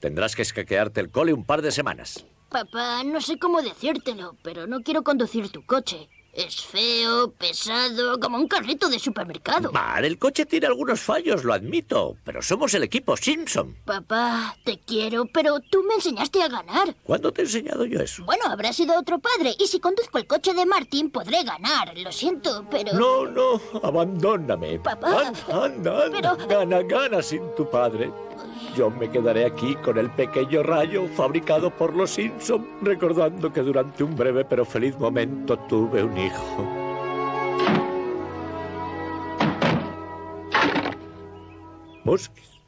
Tendrás que escaquearte el cole un par de semanas. Papá, no sé cómo decírtelo, pero no quiero conducir tu coche. Es feo, pesado, como un carrito de supermercado. Mar, el coche tiene algunos fallos, lo admito, pero somos el equipo Simpson. Papá, te quiero, pero tú me enseñaste a ganar. ¿Cuándo te he enseñado yo eso? Bueno, habrá sido otro padre, y si conduzco el coche de Martin podré ganar. Lo siento, pero... No, no, abandóname. Papá. Anda, anda, anda. Pero- Gana, gana sin tu padre. Yo me quedaré aquí con el pequeño rayo fabricado por los Simpson, recordando que durante un breve pero feliz momento tuve un hijo. Muskis.